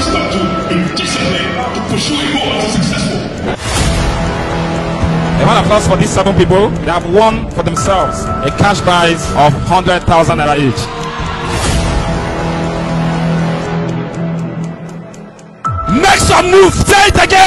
start to in discipline to pursue a goal and successful. A round of applause for these seven people. They have won for themselves a cash prize of 100,000 naira each. Make some moves. Say it again.